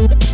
you